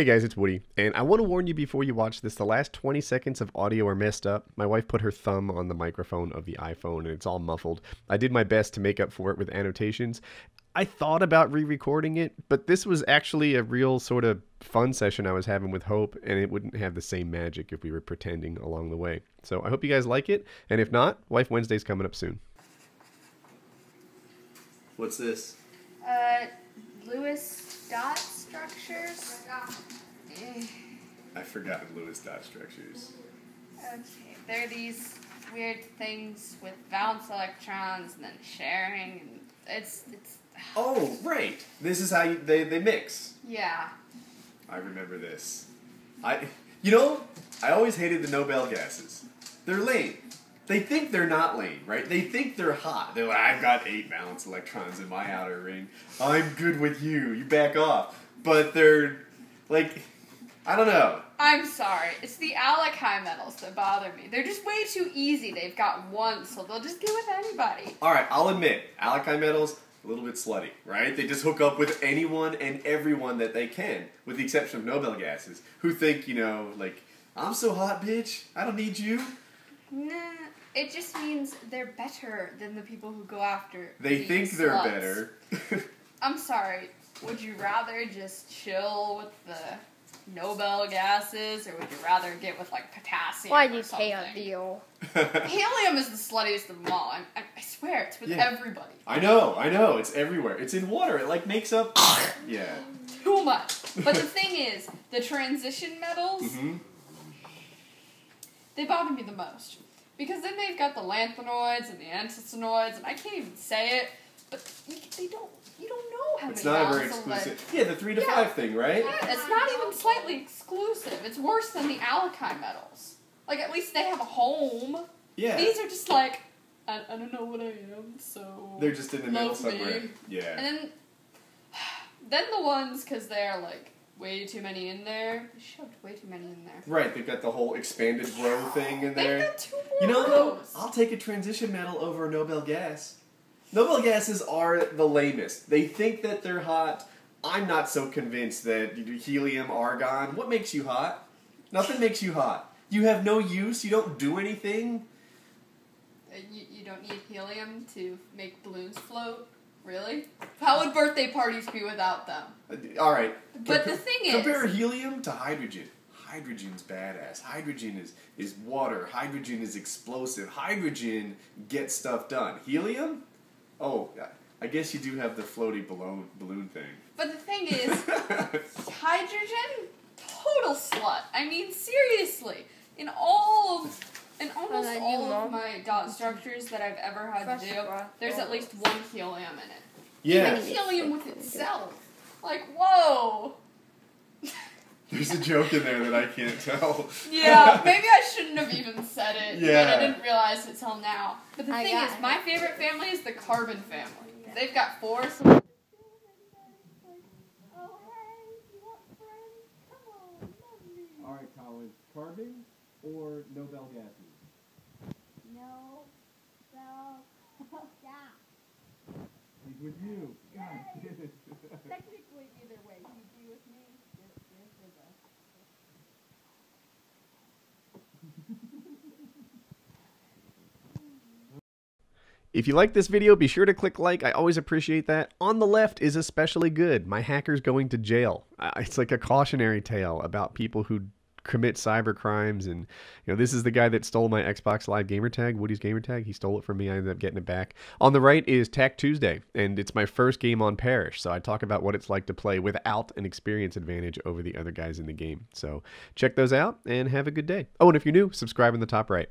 Hey guys, it's Woody, and I want to warn you before you watch this the last 20 seconds of audio are messed up. My wife put her thumb on the microphone of the iPhone and it's all muffled. I did my best to make up for it with annotations. I thought about re recording it, but this was actually a real sort of fun session I was having with Hope, and it wouldn't have the same magic if we were pretending along the way. So I hope you guys like it, and if not, Wife Wednesday's coming up soon. What's this? Uh, Lewis dot structures. I forgot Lewis dot structures. Okay, they're these weird things with valence electrons and then sharing, and it's it's Oh, right. This is how you, they they mix. yeah. I remember this. I, you know, I always hated the noble gases. They're lame. They think they're not lame, right? They think they're hot. They're like, I've got eight valence electrons in my outer ring. I'm good with you. You back off. But they're like, I don't know. I'm sorry, it's the alkali metals that bother me. They're just way too easy. They've got one, so they'll just get with anybody. All right, I'll admit, alkali metals a little bit slutty, right? They just hook up with anyone and everyone that they can, with the exception of noble gases, who think, you know, like, I'm so hot, bitch. I don't need you. Nah, it just means they're better than the people who go after. They these think they're sluts. better. I'm sorry. Would you rather just chill with the noble gases, or would you rather get with like potassium? Why do you pay a something? deal? Helium is the sluttiest of them all. I, I, I swear, it's with Yeah. everybody. I know, I know. It's everywhere. It's in water. It like makes up. yeah. Too much. But the thing is, the transition metals, hmm they bother me the most. Because then they've got the lanthanoids and the antisonoids, and I can't even say it, but you, they don't, you don't know how It's many not a very exclusive. Yeah, the three to Yeah. five thing, right? Yeah, it's not even slightly exclusive. It's worse than the alkali metals. Like, at least they have a home. Yeah. These are just like, I, I don't know what I am, so. They're just in the middle me. somewhere. Yeah. And then, then the ones, because they're like way too many in there, they shoved way too many in there. Right, they've got the whole expanded grow thing in They've there. got two more You know, though, rows. I'll take a transition metal over a noble gas. Noble gases are the lamest. They think that they're hot. I'm not so convinced that helium, argon. What makes you hot? Nothing makes you hot. You have no use. You don't do anything. Uh, You, you don't need helium to make balloons float? Really? How would birthday parties be without them? Uh, All right. But Compa- the thing is- compare helium to hydrogen. Hydrogen's badass. Hydrogen is is water. Hydrogen is explosive. Hydrogen gets stuff done. Helium? Oh, I guess you do have the floaty balloon balloon thing. But the thing is, hydrogen, total slut. I mean, seriously, in all of, in almost then you all of mom- my dot structures that I've ever had to do, there's at least one helium in it. yeah. Even helium with itself. Like, whoa. There's a joke in there that I can't tell. Yeah, maybe I shouldn't have even said it, but Yeah. I didn't realize it till now. But the I thing is, it. my favorite family is the carbon family. They've got four. So All right, Colin, carbon or noble gases? No. So, yeah. He's with you. God Technically, either way, he'd be with me. You're, you're. If you like this video, be sure to click like. I always appreciate that. On the left is especially good. My hacker's going to jail. Uh, It's like a cautionary tale about people who commit cyber crimes and you know this is the guy that stole my Xbox Live gamer tag, Woody's gamer tag. He stole it from me. I ended up getting it back. On the right is Tac Tuesday and it's my first game on Parish. So I talk about what it's like to play without an experience advantage over the other guys in the game. So check those out and have a good day. Oh, and if you're new, subscribe in the top right.